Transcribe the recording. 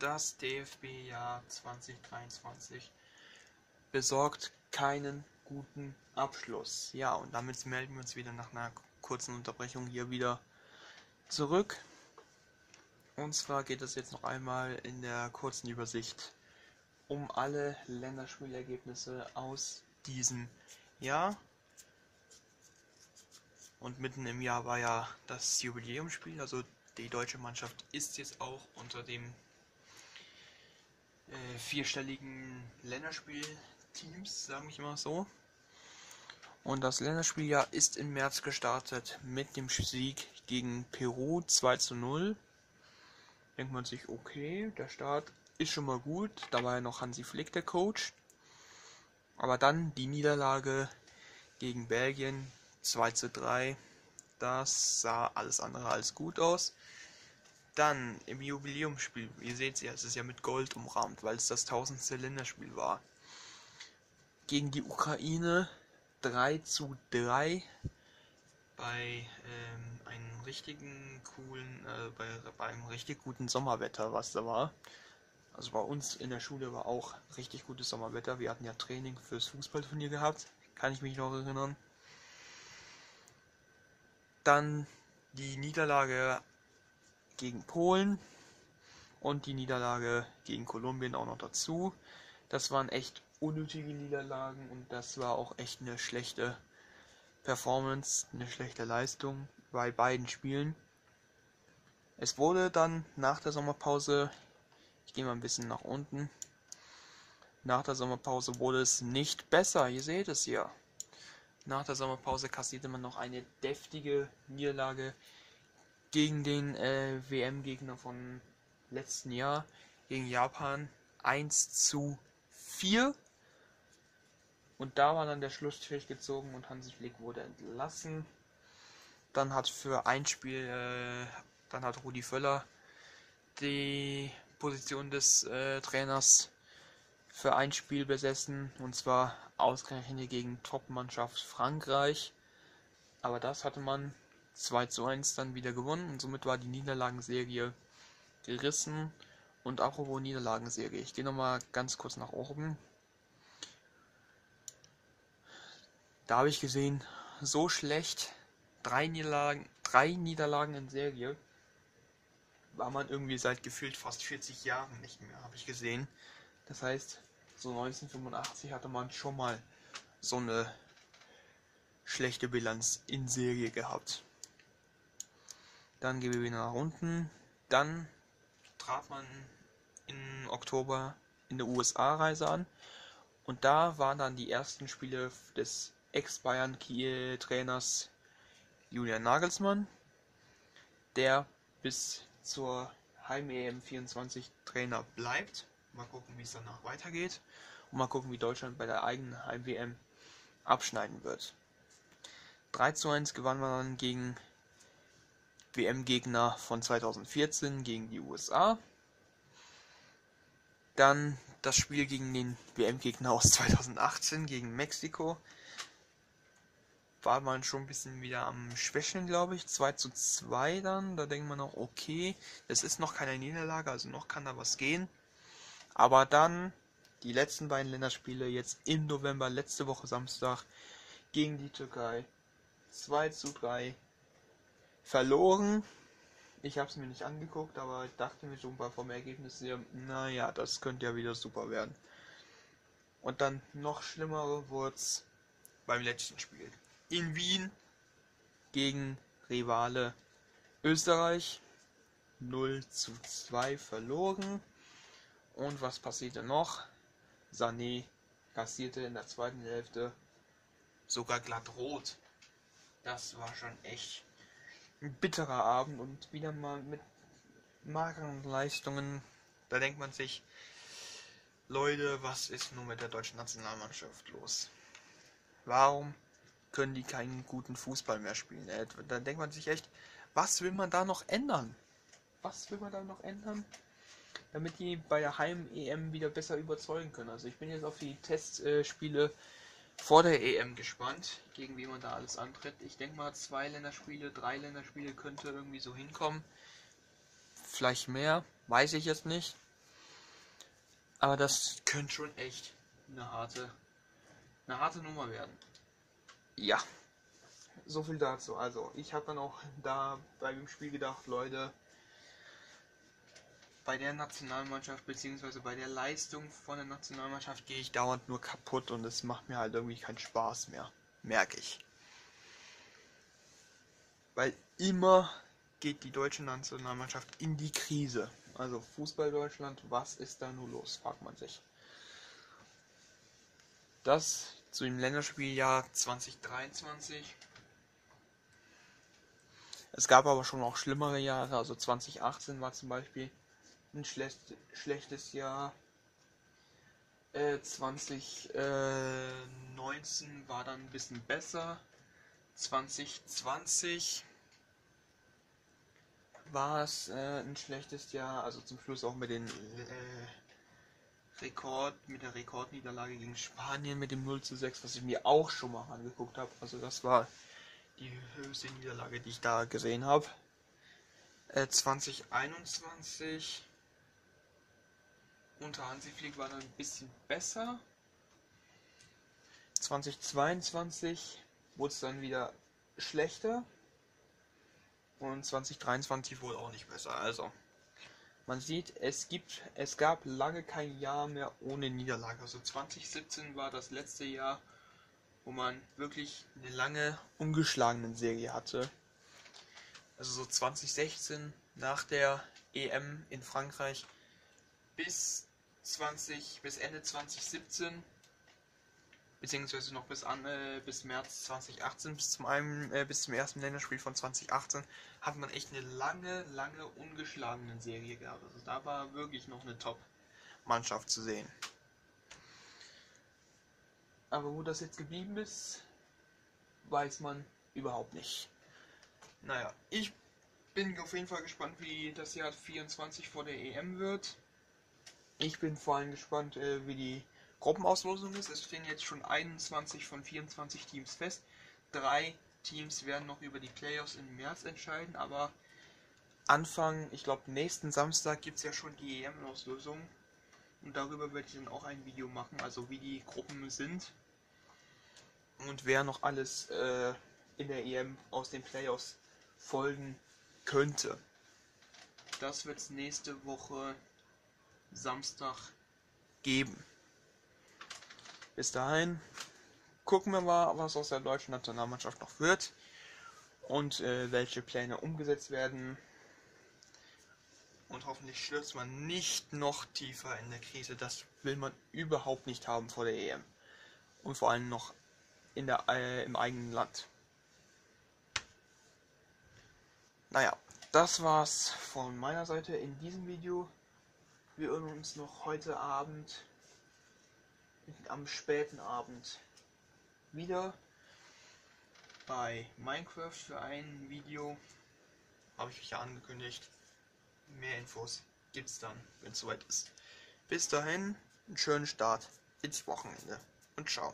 das DFB-Jahr 2023 besorgt keinen guten Abschluss. Ja, und damit melden wir uns wieder nach einer kurzen Unterbrechung hier wieder zurück. Und zwar geht es jetzt noch einmal in der kurzen Übersicht um alle Länderspielergebnisse aus diesem Jahr. Und mitten im Jahr war ja das Jubiläumsspiel, also die deutsche Mannschaft ist jetzt auch unter dem äh, vierstelligen Länderspielteams, sage ich mal so. Und das Länderspieljahr ist im März gestartet mit dem Sieg gegen Peru 2 zu 0. Denkt man sich, okay, der Start ist schon mal gut. Da war ja noch Hansi Flick der Coach. Aber dann die Niederlage gegen Belgien 2 zu 3. Das sah alles andere als gut aus. Dann im Jubiläumsspiel, ihr seht ja, es ist ja mit Gold umrahmt, weil es das tausendste Länderspiel war. Gegen die Ukraine 3 zu 3 bei ähm, einem richtigen coolen, äh, bei, bei einem richtig guten Sommerwetter, was da war. Also bei uns in der Schule war auch richtig gutes Sommerwetter. Wir hatten ja Training fürs Fußballturnier gehabt, kann ich mich noch erinnern. Dann die Niederlage gegen Polen und die Niederlage gegen Kolumbien auch noch dazu. Das waren echt unnötige Niederlagen und das war auch echt eine schlechte Performance, eine schlechte Leistung bei beiden Spielen. Es wurde dann nach der Sommerpause, ich gehe mal ein bisschen nach unten, nach der Sommerpause wurde es nicht besser, ihr seht es ja. Nach der Sommerpause kassierte man noch eine deftige Niederlage gegen den äh, WM-Gegner von letzten Jahr, gegen Japan 1 zu 4. Und da war dann der Schlussstrich gezogen und Hansi Flick wurde entlassen. Dann hat für ein Spiel, äh, dann hat Rudi Völler die Position des äh, Trainers für ein Spiel besessen und zwar ausgerechnet gegen Top-Mannschaft Frankreich. Aber das hatte man 2 zu 1 dann wieder gewonnen und somit war die Niederlagenserie gerissen. Und apropos Niederlagenserie, ich gehe nochmal ganz kurz nach oben. Da habe ich gesehen, so schlecht, drei Niederlagen, drei Niederlagen in Serie, war man irgendwie seit gefühlt fast 40 Jahren nicht mehr, habe ich gesehen. Das heißt, so 1985 hatte man schon mal so eine schlechte Bilanz in Serie gehabt. Dann gehen wir wieder nach unten. Dann trat man im Oktober in der USA-Reise an. Und da waren dann die ersten Spiele des Ex-Bayern-Trainers Julian Nagelsmann, der bis zur Heim-EM 24 Trainer bleibt. Mal gucken, wie es danach weitergeht. Und mal gucken, wie Deutschland bei der eigenen Heim-WM abschneiden wird. 3 zu 1 gewann man dann gegen WM-Gegner von 2014 gegen die USA. Dann das Spiel gegen den WM-Gegner aus 2018 gegen Mexiko war man schon ein bisschen wieder am Schwächeln, glaube ich. 2 zu 2 dann. Da denkt man noch, okay, es ist noch keine Niederlage, also noch kann da was gehen. Aber dann die letzten beiden Länderspiele jetzt im November, letzte Woche Samstag gegen die Türkei. 2 zu 3 verloren. Ich habe es mir nicht angeguckt, aber ich dachte mir schon mal vom Ergebnis her, naja, das könnte ja wieder super werden. Und dann noch schlimmer wurde es beim letzten Spiel in Wien gegen Rivale Österreich 0 zu 2 verloren. Und was passierte noch? Sané kassierte in der zweiten Hälfte sogar glatt rot. Das war schon echt bitterer Abend und wieder mal mit mageren Leistungen. Da denkt man sich, Leute, was ist nun mit der deutschen Nationalmannschaft los? Warum können die keinen guten Fußball mehr spielen. Äh, da denkt man sich echt, was will man da noch ändern? Was will man da noch ändern? Damit die bei der Heim-EM wieder besser überzeugen können. Also ich bin jetzt auf die Testspiele vor der EM gespannt, gegen wie man da alles antritt. Ich denke mal, zwei Länderspiele, drei Länderspiele könnte irgendwie so hinkommen. Vielleicht mehr, weiß ich jetzt nicht. Aber das könnte schon echt eine harte, eine harte Nummer werden. Ja, so viel dazu. Also, ich habe dann auch da bei dem Spiel gedacht, Leute, bei der Nationalmannschaft beziehungsweise bei der Leistung von der Nationalmannschaft gehe ich dauernd nur kaputt und es macht mir halt irgendwie keinen Spaß mehr. Merke ich. Weil immer geht die deutsche Nationalmannschaft in die Krise. Also Fußball Deutschland, was ist da nur los, fragt man sich. Das zu dem Länderspieljahr 2023. Es gab aber schon auch schlimmere Jahre, also 2018 war zum Beispiel ein schlecht, schlechtes Jahr. Äh, 2019 äh, war dann ein bisschen besser. 2020 war es äh, ein schlechtes Jahr, also zum Schluss auch mit den äh, Rekord, mit der Rekordniederlage gegen Spanien mit dem 0 zu 6, was ich mir auch schon mal angeguckt habe. Also das war die höchste Niederlage, die ich da gesehen habe. Äh, 2021 unter Hansi Flick war dann ein bisschen besser. 2022 wurde es dann wieder schlechter. Und 2023 wohl auch nicht besser. Also, man sieht, es gibt, es gab lange kein Jahr mehr ohne Niederlage. Also 2017 war das letzte Jahr, wo man wirklich eine lange ungeschlagene Serie hatte. Also so 2016 nach der EM in Frankreich bis 20 bis Ende 2017 beziehungsweise noch bis an äh, bis März 2018 bis zum einen, äh, bis zum ersten Länderspiel von 2018 hat man echt eine lange lange ungeschlagene Serie gehabt. Also da war wirklich noch eine Top Mannschaft zu sehen. Aber wo das jetzt geblieben ist weiß man überhaupt nicht. Naja ich bin auf jeden Fall gespannt wie das Jahr 24 vor der EM wird ich bin vor allem gespannt, äh, wie die Gruppenauslosung ist. Es stehen jetzt schon 21 von 24 Teams fest. Drei Teams werden noch über die Playoffs im März entscheiden, aber Anfang, ich glaube nächsten Samstag gibt es ja schon die EM-Auslosung. Und darüber werde ich dann auch ein Video machen, also wie die Gruppen sind. Und wer noch alles äh, in der EM aus den Playoffs folgen könnte. Das wird es nächste Woche Samstag geben. Bis dahin gucken wir mal, was aus der deutschen Nationalmannschaft noch wird und äh, welche Pläne umgesetzt werden. Und hoffentlich stürzt man nicht noch tiefer in der Krise. Das will man überhaupt nicht haben vor der EM. Und vor allem noch in der, äh, im eigenen Land. Naja, das war's von meiner Seite in diesem Video. Wir uns noch heute Abend, am späten Abend, wieder bei Minecraft für ein Video. Habe ich euch ja angekündigt. Mehr Infos gibt's dann, wenn es soweit ist. Bis dahin, einen schönen Start ins Wochenende und ciao.